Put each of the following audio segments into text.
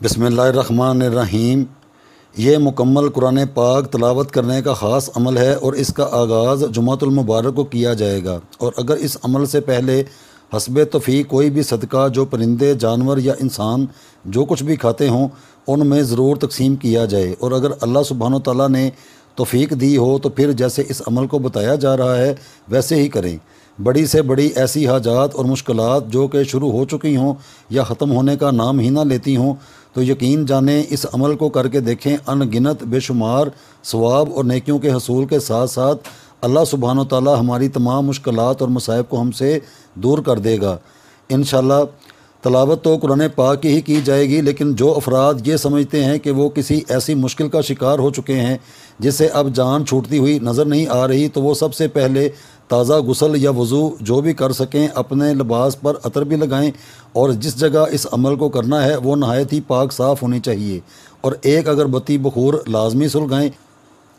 बसमीम ये मुकम्मल कुरान पाक तलावत करने का ख़ास अमल है और इसका आगाज़ जुमातुलमुबारक को किया जाएगा। और अगर इस अमल से पहले हसब तफ़ी कोई भी सदका जो परिंदे, जानवर या इंसान जो कुछ भी खाते हों, उनमें ज़रूर तकसीम किया जाए। और अगर अल्लाह सुबहान ताली ने तोफ़ीक दी हो तो फिर जैसे इस अमल को बताया जा रहा है, वैसे ही करें। बड़ी से बड़ी ऐसी हाजात और मुश्किल जो कि शुरू हो चुकी हों या ख़त्म होने का नाम ही ना लेती हों तो यकीन जाने इस अमल को करके देखें अनगिनत, बेशुमार, स्वाब और नेकियों के हसूल के साथ साथ अल्लाह सुबहान ताली हमारी तमाम मुश्किल और मसायब को हमसे दूर कर देगा। इन तलावत तो कुरान पाक की ही की जाएगी, लेकिन जो अफराद ये समझते हैं कि वो किसी ऐसी मुश्किल का शिकार हो चुके हैं, जिससे अब जान छूटती हुई नज़र नहीं आ रही तो वो सबसे पहले ताज़ा गुसल या वज़ू जो भी कर सकें, अपने लिबास पर अतर भी लगाएँ और जिस जगह इस अमल को करना है, वो नहायत ही पाक साफ़ होनी चाहिए। और एक अगरबत्ती बखूर लाजमी सुलगाएँ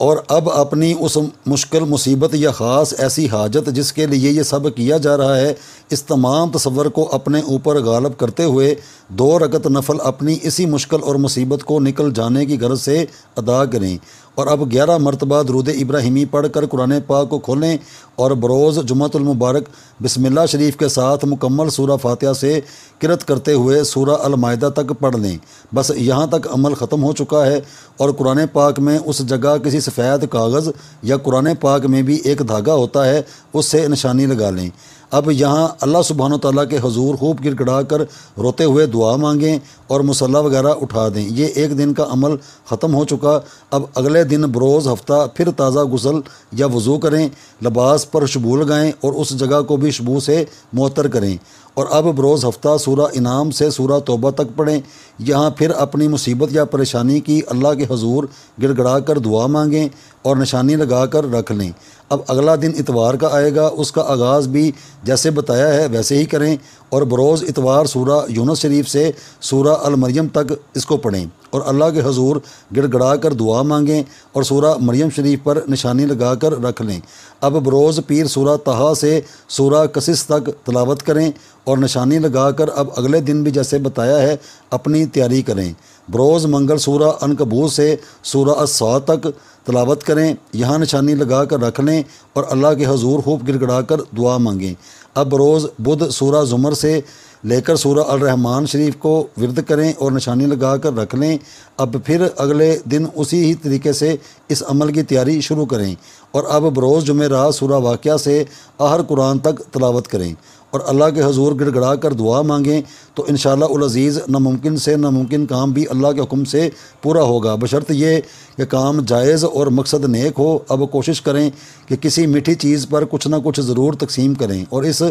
और अब अपनी उस मुश्किल मुसीबत या ख़ास ऐसी हाजत जिसके लिए ये सब किया जा रहा है, इस तमाम तस्वर को अपने ऊपर गालब करते हुए दो रकत नफल अपनी इसी मुश्किल और मुसीबत को निकल जाने की गर्ज से अदा करें। और अब ग्यारह मरतबा दरुद इब्राहिमी पढ़ कर कुरान पाक को खोलें और बरोज़ जुमतुलमुबारक बिस्मिल्लाह शरीफ के साथ मुकम्मल सूरा फातिहा से किरत करते हुए सूरा अलमायदा तक पढ़ लें। बस यहाँ तक अमल ख़त्म हो चुका है और कुरान पाक में उस जगह किसी सफ़ेद कागज़ या कुरान पाक में भी एक धागा होता है, उससे निशानी लगा लें। अब यहाँ अल्लाह सुबहान तला के हजूर खूब गिड़गड़ा कर रोते हुए दुआ मांगें और मुसल्ला वगैरह उठा दें। ये एक दिन का अमल ख़त्म हो चुका। अब अगले दिन बरोज़ हफ़्ता फिर ताज़ा गुसल या वज़ू करें, लबास पर शबू लगाएँ और उस जगह को भी शबू से मअतर करें। और अब बरोज़ हफ़्ता सूरा इनाम से सूरा तोबा तक पढ़ें। यहाँ फिर अपनी मुसीबत या परेशानी की अल्लाह के हजूर गिड़गड़ा कर दुआ मांगें और निशानी लगा कर रख लें। अब अगला दिन इतवार का आएगा, उसका आगाज़ भी जैसे बताया है वैसे ही करें और बरोज़ इतवार सूरा यूनस शरीफ से सूरा अलमरियम तक इसको पढ़ें। और अल्लाह के हजूर गिड़गड़ा कर दुआ मांगें और सूरा मरियम शरीफ पर निशानी लगा कर रख लें। अब बरोज़ पीर सूरा तहा से सूरा कसिस तक तलावत करें और निशानी लगा कर अब अगले दिन भी जैसे बताया है अपनी तैयारी करें। बरोज़ मंगल सूरा अनकबूत से सूरा असा तक तलावत करें, यहाँ निशानी लगा कर रख लें और अल्लाह के हजूर खूब गिड़गड़ा कर दुआ मांगें। अब रोज़ बुध सूरा ज़ुमर से लेकर सूरा रहमान शरीफ को विरद करें और निशानी लगा कर रख लें। अब फिर अगले दिन उसी ही तरीके से इस अमल की तैयारी शुरू करें और अब बरोज़ जुमेरात सूरा वाक़ से आहर कुरान तक तलावत करें। और अल्लाह के हजूर गिड़गड़ा कर दुआ मांगें तो इन शज़ीज़ नामुमकिन से नामुमकिन काम भी अल्लाह के हुक्म से पूरा होगा। बशर्त ये कि काम जायज़ और मकसद नेक हो, अब कोशिश करें कि किसी मीठी चीज़ पर कुछ ना कुछ ज़रूर तकसीम करें। और इस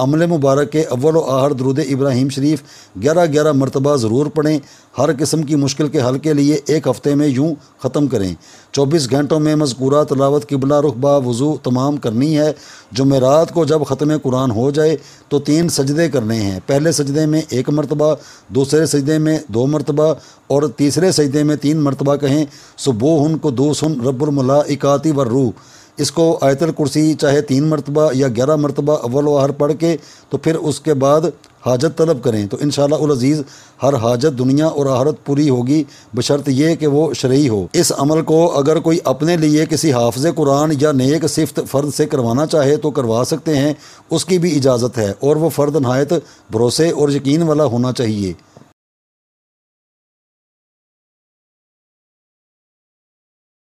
अमल मुबारक के अव्वल आहर दरुद इब्राहिम शरीफ ग्यारह ग्यारह मरतबा ज़रूर पढ़ें। हर किस्म की मुश्किल के हल के लिए एक हफ़्ते में यूँ ख़त्म करें। चौबीस घंटों में मजकूरा, तलावत, किबला, रुखबा, वज़ू तमाम करनी है। जुमेरात को जब ख़त्म कुरान हो जाए तो तीन सजदे करने हैं। पहले सजदे में एक मरतबा, दूसरे सजदे में दो मरतबा और तीसरे सजदे में तीन मरतबा कहें सुबोहन को दूसन रब्बुलमला इकाती व रूह। इसको आयतल कुर्सी चाहे तीन मरतबा या ग्यारह मरतबा अव्वल वाहर पढ़ के तो फिर उसके बाद हाजत तलब करें। तो इन शजीज़ हर हाजत दुनिया और आहरत पूरी होगी, बशर्त ये कि वो शरी हो। इस अमल को अगर कोई अपने लिए किसी हाफज कुरान या नेक सिफ्त फ़र्द से करवाना चाहे तो करवा सकते हैं। उसकी भी इजाज़त है और वह फ़र्द नहायत भरोसे और यकीन वाला होना चाहिए।